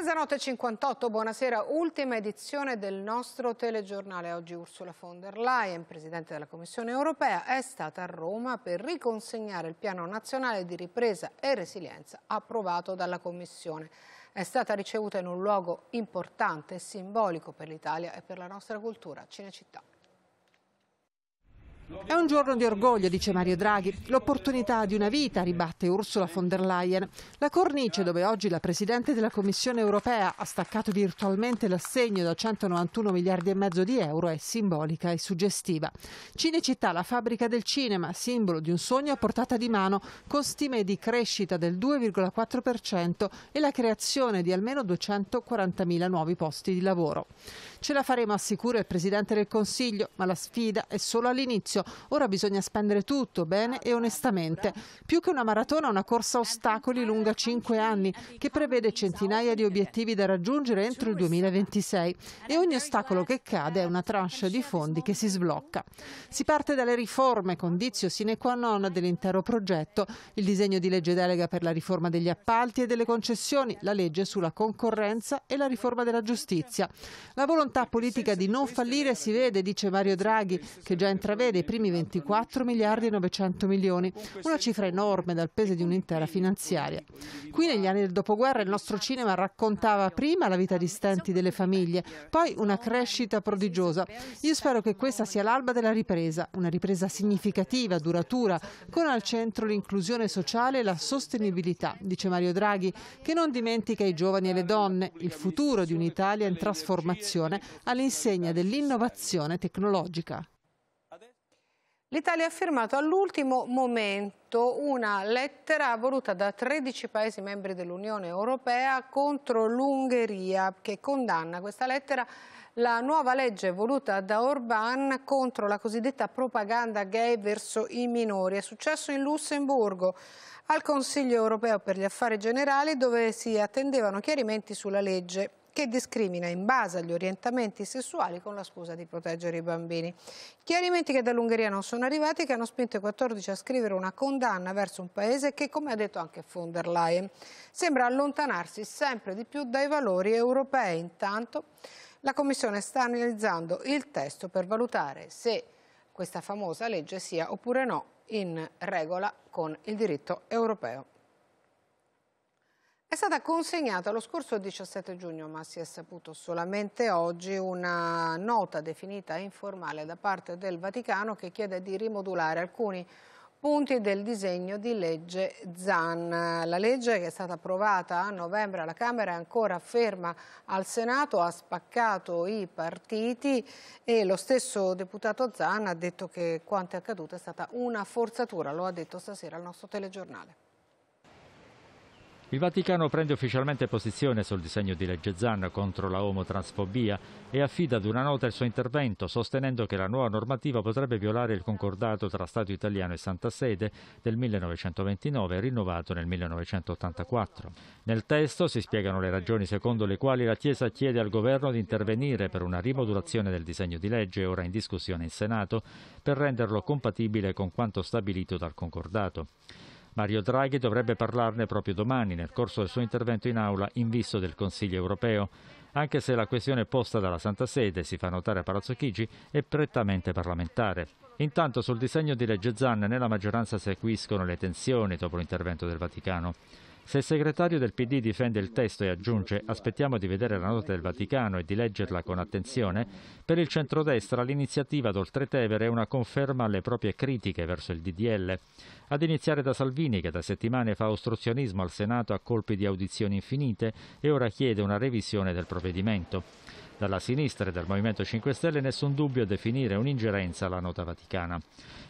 Mezzanotte 58, buonasera, ultima edizione del nostro telegiornale. Oggi Ursula von der Leyen, Presidente della Commissione europea, è stata a Roma per riconsegnare il Piano Nazionale di Ripresa e Resilienza approvato dalla Commissione. È stata ricevuta in un luogo importante e simbolico per l'Italia e per la nostra cultura, Cinecittà. È un giorno di orgoglio, dice Mario Draghi, l'opportunità di una vita, ribatte Ursula von der Leyen. La cornice dove oggi la Presidente della Commissione europea ha staccato virtualmente l'assegno da 191 miliardi e mezzo di euro è simbolica e suggestiva. Cinecittà, la fabbrica del cinema, simbolo di un sogno a portata di mano, con stime di crescita del 2,4% e la creazione di almeno 240.000 nuovi posti di lavoro. Ce la faremo, assicura il Presidente del Consiglio, ma la sfida è solo all'inizio. Ora bisogna spendere tutto bene e onestamente. Più che una maratona, una corsa a ostacoli lunga cinque anni, che prevede centinaia di obiettivi da raggiungere entro il 2026. E ogni ostacolo che cade è una tranche di fondi che si sblocca. Si parte dalle riforme, condizio sine qua non dell'intero progetto, il disegno di legge delega per la riforma degli appalti e delle concessioni, la legge sulla concorrenza e la riforma della giustizia. La volontà politica di non fallire si vede, dice Mario Draghi, che già intravede i primi 24 miliardi e 900 milioni, una cifra enorme dal peso di un'intera finanziaria. Qui negli anni del dopoguerra il nostro cinema raccontava prima la vita di stenti delle famiglie, poi una crescita prodigiosa. Io spero che questa sia l'alba della ripresa, una ripresa significativa, duratura, con al centro l'inclusione sociale e la sostenibilità, dice Mario Draghi, che non dimentica i giovani e le donne, il futuro di un'Italia in trasformazione all'insegna dell'innovazione tecnologica. L'Italia ha firmato all'ultimo momento una lettera voluta da 13 Paesi membri dell'Unione Europea contro l'Ungheria che condanna questa lettera la nuova legge voluta da Orban contro la cosiddetta propaganda gay verso i minori. È successo in Lussemburgo al Consiglio europeo per gli affari generali dove si attendevano chiarimenti sulla legge che discrimina in base agli orientamenti sessuali con la scusa di proteggere i bambini. Chiarimenti che dall'Ungheria non sono arrivati e che hanno spinto i 14 a scrivere una condanna verso un paese che, come ha detto anche von der Leyen, sembra allontanarsi sempre di più dai valori europei. Intanto la Commissione sta analizzando il testo per valutare se questa famosa legge sia oppure no in regola con il diritto europeo. È stata consegnata lo scorso 17 giugno, ma si è saputo solamente oggi, una nota definita informale da parte del Vaticano che chiede di rimodulare alcuni punti del disegno di legge ZAN. La legge che è stata approvata a novembre alla Camera è ancora ferma al Senato, ha spaccato i partiti e lo stesso deputato ZAN ha detto che quanto è accaduto è stata una forzatura, lo ha detto stasera al nostro telegiornale. Il Vaticano prende ufficialmente posizione sul disegno di legge Zan contro la omotransfobia e affida ad una nota il suo intervento, sostenendo che la nuova normativa potrebbe violare il concordato tra Stato italiano e Santa Sede del 1929, rinnovato nel 1984. Nel testo si spiegano le ragioni secondo le quali la Chiesa chiede al governo di intervenire per una rimodulazione del disegno di legge ora in discussione in Senato per renderlo compatibile con quanto stabilito dal concordato. Mario Draghi dovrebbe parlarne proprio domani nel corso del suo intervento in aula in visto del Consiglio europeo, anche se la questione posta dalla Santa Sede, si fa notare a Palazzo Chigi, è prettamente parlamentare. Intanto sul disegno di legge Zan nella maggioranza seguiscono le tensioni dopo l'intervento del Vaticano. Se il segretario del PD difende il testo e aggiunge aspettiamo di vedere la nota del Vaticano e di leggerla con attenzione, per il centrodestra l'iniziativa d'Oltretevere è una conferma alle proprie critiche verso il DDL. Ad iniziare da Salvini che da settimane fa ostruzionismo al Senato a colpi di audizioni infinite e ora chiede una revisione del provvedimento. Dalla sinistra e dal Movimento 5 Stelle nessun dubbio a definire un'ingerenza alla nota vaticana.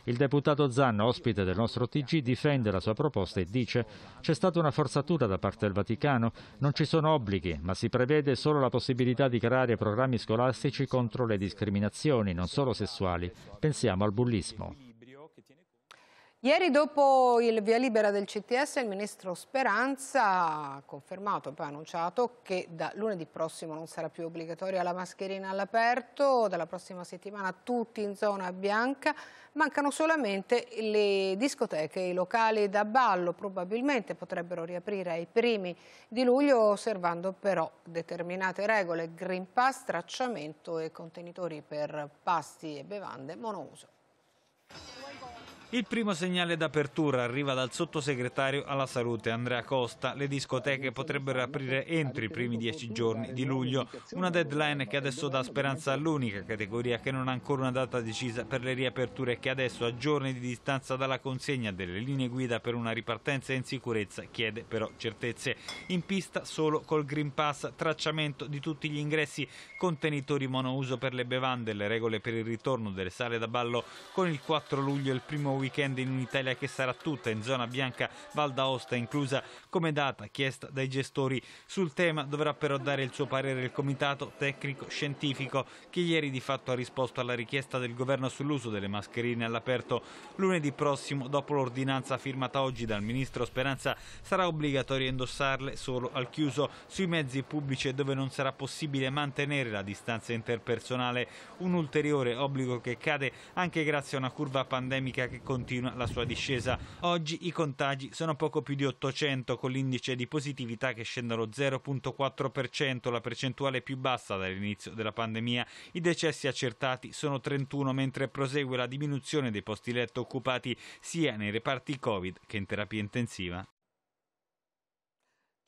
Il deputato Zanna, ospite del nostro TG, difende la sua proposta e dice c'è stata una forzatura da parte del Vaticano, non ci sono obblighi, ma si prevede solo la possibilità di creare programmi scolastici contro le discriminazioni, non solo sessuali. Pensiamo al bullismo. Ieri dopo il via libera del CTS il ministro Speranza ha confermato poi annunciato che da lunedì prossimo non sarà più obbligatoria la mascherina all'aperto, dalla prossima settimana tutti in zona bianca, mancano solamente le discoteche, i locali da ballo, probabilmente potrebbero riaprire ai primi di luglio osservando però determinate regole, Green Pass, tracciamento e contenitori per pasti e bevande monouso. Il primo segnale d'apertura arriva dal sottosegretario alla salute Andrea Costa. Le discoteche potrebbero aprire entro i primi dieci giorni di luglio, una deadline che adesso dà speranza all'unica categoria che non ha ancora una data decisa per le riaperture e che adesso a giorni di distanza dalla consegna delle linee guida per una ripartenza in sicurezza chiede però certezze. In pista solo col Green Pass, tracciamento di tutti gli ingressi, contenitori monouso per le bevande, le regole per il ritorno delle sale da ballo con il 4 luglio il primo weekend in un'Italia che sarà tutta in zona bianca, Val d'Aosta inclusa, come data chiesta dai gestori. Sul tema dovrà però dare il suo parere il comitato tecnico-scientifico che ieri di fatto ha risposto alla richiesta del governo sull'uso delle mascherine all'aperto. Lunedì prossimo, dopo l'ordinanza firmata oggi dal ministro Speranza, sarà obbligatorio indossarle solo al chiuso sui mezzi pubblici dove non sarà possibile mantenere la distanza interpersonale, un ulteriore obbligo che cade anche grazie a una curva pandemica che continua la sua discesa. Oggi i contagi sono poco più di 800 con l'indice di positività che scende allo 0.4%, la percentuale più bassa dall'inizio della pandemia. I decessi accertati sono 31 mentre prosegue la diminuzione dei posti letto occupati sia nei reparti Covid che in terapia intensiva.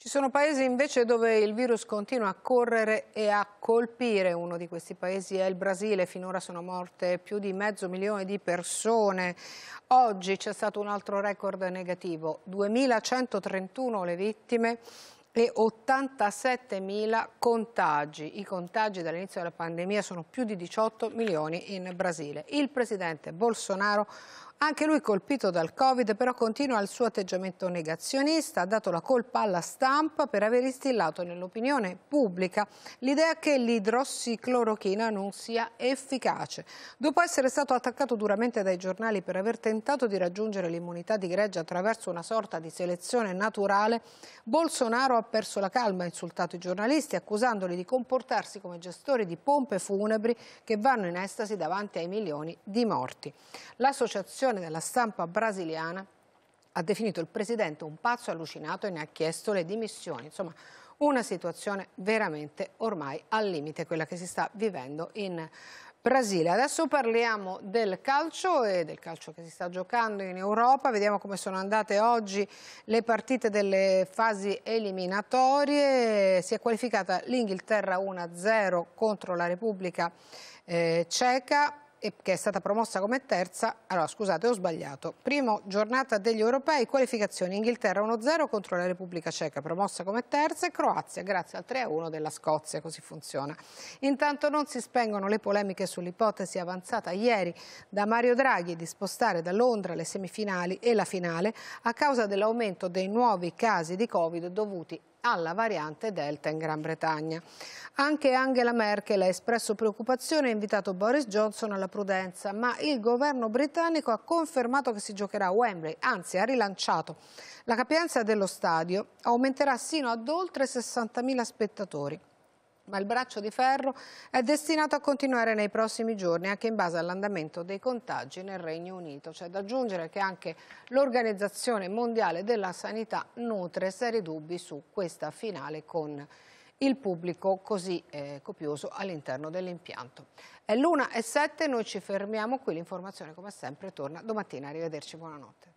Ci sono paesi invece dove il virus continua a correre e a colpire. Uno di questi paesi è il Brasile, finora sono morte più di mezzo milione di persone. Oggi c'è stato un altro record negativo, 2131 le vittime e 87.000 contagi. I contagi dall'inizio della pandemia sono più di 18 milioni in Brasile. Il presidente Bolsonaro anche lui colpito dal Covid però continua il suo atteggiamento negazionista, ha dato la colpa alla stampa per aver instillato nell'opinione pubblica l'idea che l'idrossiclorochina non sia efficace. Dopo essere stato attaccato duramente dai giornali per aver tentato di raggiungere l'immunità di gregge attraverso una sorta di selezione naturale, Bolsonaro ha perso la calma, ha insultato i giornalisti accusandoli di comportarsi come gestori di pompe funebri che vanno in estasi davanti ai milioni di morti. L'associazione direzione della stampa brasiliana ha definito il presidente un pazzo allucinato e ne ha chiesto le dimissioni. Insomma, una situazione veramente ormai al limite, quella che si sta vivendo in Brasile. Adesso parliamo del calcio e del calcio che si sta giocando in Europa. Vediamo come sono andate oggi le partite delle fasi eliminatorie. Si è qualificata l'Inghilterra 1-0 contro la Repubblica eh, Ceca che è stata promossa come terza, allora scusate ho sbagliato, primo giornata degli europei, qualificazioni Inghilterra 1-0 contro la Repubblica Ceca, promossa come terza e Croazia grazie al 3-1 della Scozia, così funziona. Intanto non si spengono le polemiche sull'ipotesi avanzata ieri da Mario Draghi di spostare da Londra le semifinali e la finale a causa dell'aumento dei nuovi casi di Covid dovuti alla variante Delta in Gran Bretagna. Anche Angela Merkel ha espresso preoccupazione e ha invitato Boris Johnson alla prudenza, ma il governo britannico ha confermato che si giocherà a Wembley, anzi ha rilanciato. La capienza dello stadio aumenterà sino ad oltre 60.000 spettatori ma il braccio di ferro è destinato a continuare nei prossimi giorni anche in base all'andamento dei contagi nel Regno Unito. C'è da aggiungere che anche l'Organizzazione Mondiale della Sanità nutre seri dubbi su questa finale con il pubblico così eh, copioso all'interno dell'impianto. È l'una e sette, noi ci fermiamo qui, l'informazione come sempre torna domattina, arrivederci, buonanotte.